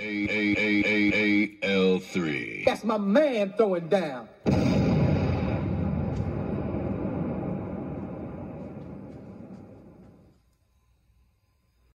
A A A A A L three. That's my man throwing down.